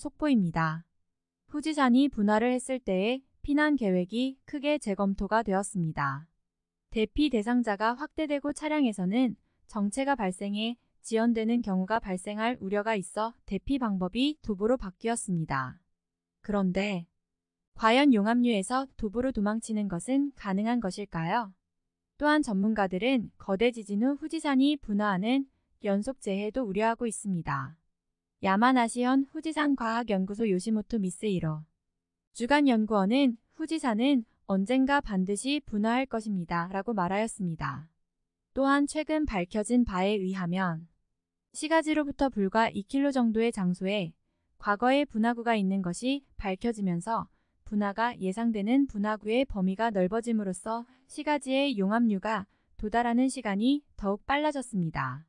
속보입니다. 후지산이 분화를 했을 때의 피난 계획이 크게 재검토가 되었습니다. 대피 대상자가 확대되고 차량에서는 정체가 발생해 지연되는 경우가 발생할 우려가 있어 대피 방법이 도보로 바뀌었습니다. 그런데 과연 용암류에서 도보로 도망치는 것은 가능한 것일까요? 또한 전문가들은 거대 지진 후 후지산이 분화하는 연속 재해도 우려하고 있습니다. 야마나시현 후지산 과학연구소 요시모토 미스이로 주간 연구원은 후지산은 언젠가 반드시 분화할 것입니다. 라고 말하였습니다. 또한 최근 밝혀진 바에 의하면 시가지로부터 불과 2km 정도의 장소에 과거의 분화구가 있는 것이 밝혀지면서 분화가 예상되는 분화구의 범위가 넓어짐으로써 시가지의 용암류가 도달하는 시간이 더욱 빨라졌습니다.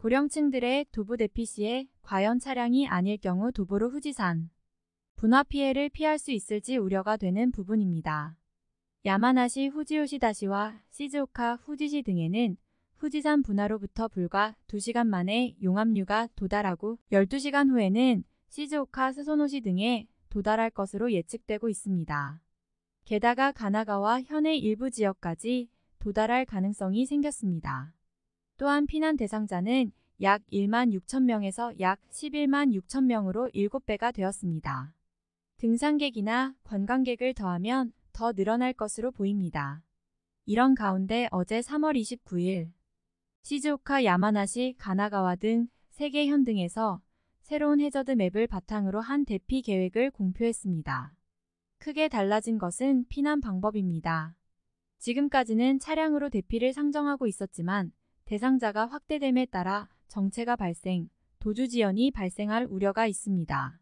고령층들의 도보 대피 시에 과연 차량이 아닐 경우 도보로 후지산 분화 피해를 피할 수 있을지 우려가 되는 부분입니다. 야마나시 후지요시다시와 시즈오카 후지시 등에는 후지산 분화로부터 불과 2시간 만에 용암류가 도달하고 12시간 후에는 시즈오카 스소노시 등에 도달할 것으로 예측되고 있습니다. 게다가 가나가와 현의 일부 지역까지 도달할 가능성이 생겼습니다. 또한 피난 대상자는 약 1만 6천 명에서 약 11만 6천 명으로 7배가 되었습니다. 등산객이나 관광객을 더하면 더 늘어날 것으로 보입니다. 이런 가운데 어제 3월 29일 시즈오카 야마나시 가나가와 등 세계 현등에서 새로운 해저드 맵을 바탕으로 한 대피 계획을 공표했습니다. 크게 달라진 것은 피난 방법입니다. 지금까지는 차량으로 대피를 상정하고 있었지만 대상자가 확대됨에 따라 정체가 발생, 도주 지연이 발생할 우려가 있습니다.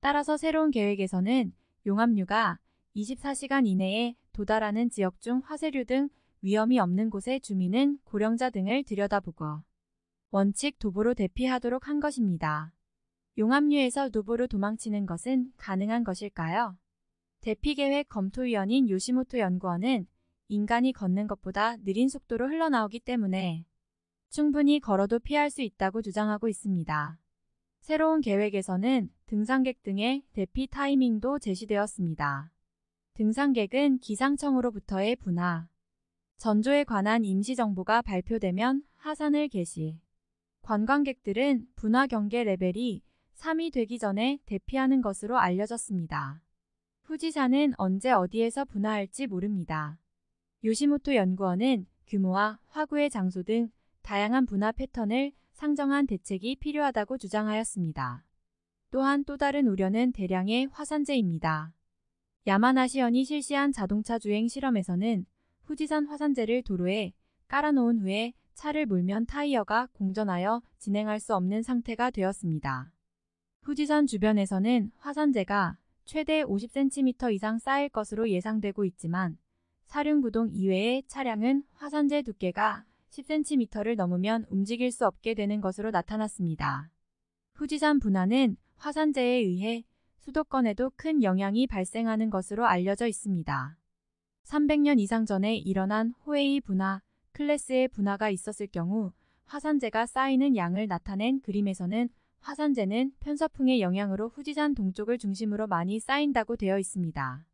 따라서 새로운 계획에서는 용암류가 24시간 이내에 도달하는 지역 중 화쇄류 등 위험이 없는 곳의 주민은 고령자 등을 들여다보고 원칙 도보로 대피하도록 한 것입니다. 용암류에서 도보로 도망치는 것은 가능한 것일까요? 대피계획 검토위원인 요시모토 연구원은 인간이 걷는 것보다 느린 속도로 흘러나오기 때문에 충분히 걸어도 피할 수 있다고 주장하고 있습니다. 새로운 계획에서는 등산객 등의 대피 타이밍도 제시되었습니다. 등산객은 기상청으로부터의 분화, 전조에 관한 임시정보가 발표되면 하산을 개시, 관광객들은 분화 경계 레벨이 3이 되기 전에 대피하는 것으로 알려졌습니다. 후지산은 언제 어디에서 분화할지 모릅니다. 요시모토 연구원은 규모와 화구의 장소 등 다양한 분화 패턴을 상정한 대책이 필요하다고 주장하였습니다. 또한 또 다른 우려는 대량의 화산재입니다. 야마나시현이 실시한 자동차 주행 실험에서는 후지산 화산재를 도로에 깔아놓은 후에 차를 몰면 타이어가 공전하여 진행할 수 없는 상태가 되었습니다. 후지산 주변에서는 화산재가 최대 50cm 이상 쌓일 것으로 예상되고 있지만 사륜구동 이외의 차량은 화산재 두께가 10cm를 넘으면 움직일 수 없게 되는 것으로 나타났습니다. 후지산 분화는 화산재에 의해 수도권에도 큰 영향이 발생하는 것으로 알려져 있습니다. 300년 이상 전에 일어난 호에이 분화, 클래스의 분화가 있었을 경우 화산재가 쌓이는 양을 나타낸 그림에서는 화산재는 편서풍의 영향으로 후지산 동쪽을 중심으로 많이 쌓인다고 되어 있습니다.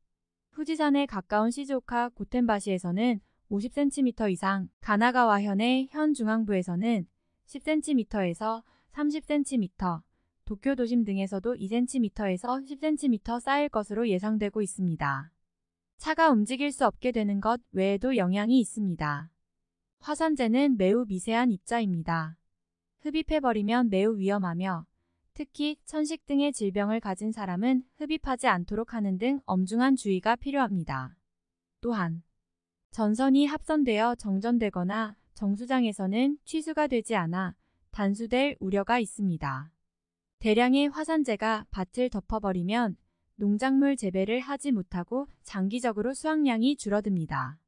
후지산에 가까운 시즈오카 고텐바시에서는 50cm 이상, 가나가와현의 현 중앙부에서는 10cm에서 30cm, 도쿄 도심 등에서도 2cm에서 10cm 쌓일 것으로 예상되고 있습니다. 차가 움직일 수 없게 되는 것 외에도 영향이 있습니다. 화산재는 매우 미세한 입자입니다. 흡입해버리면 매우 위험하며 특히 천식 등의 질병을 가진 사람은 흡입하지 않도록 하는 등 엄중한 주의가 필요합니다. 또한 전선이 합선되어 정전되거나 정수장에서는 취수가 되지 않아 단수될 우려가 있습니다. 대량의 화산재가 밭을 덮어버리면 농작물 재배를 하지 못하고 장기적으로 수확량이 줄어듭니다.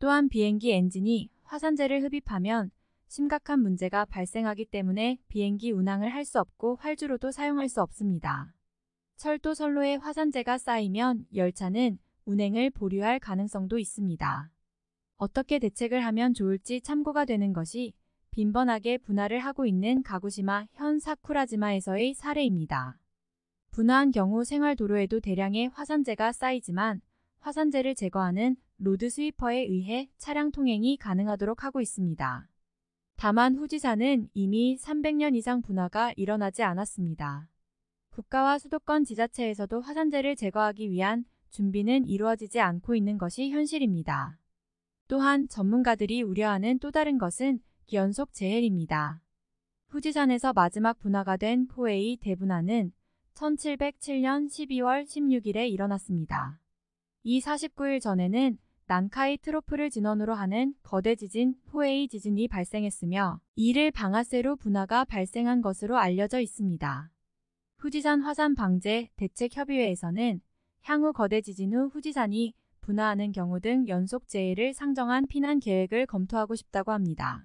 또한 비행기 엔진이 화산재를 흡입하면 심각한 문제가 발생하기 때문에 비행기 운항을 할 수 없고 활주로도 사용할 수 없습니다. 철도 선로에 화산재가 쌓이면 열차는 운행을 보류할 가능성도 있습니다. 어떻게 대책을 하면 좋을지 참고가 되는 것이 빈번하게 분할을 하고 있는 가구시마 현 사쿠라지마에서의 사례입니다. 분화한 경우 생활 도로에도 대량의 화산재가 쌓이지만 화산재를 제거하는 road sweeper에 의해 차량 통행이 가능하도록 하고 있습니다. 다만 후지산은 이미 300년 이상 분화가 일어나지 않았습니다. 국가와 수도권 지자체에서도 화산재를 제거하기 위한 준비는 이루어지지 않고 있는 것이 현실입니다. 또한 전문가들이 우려하는 또 다른 것은 연속 재해입니다. 후지산에서 마지막 분화가 된 포에이 대분화는 1707년 12월 16일에 일어났습니다. 이 49일 전에는 난카이 트로프를 진원으로 하는 거대 지진 포에이 지진이 발생했으며 이를 방아쇠로 분화가 발생한 것으로 알려져 있습니다. 후지산 화산 방제 대책협의회에서는 향후 거대 지진 후 후지산이 분화하는 경우 등 연속 재해를 상정한 피난 계획을 검토하고 싶다고 합니다.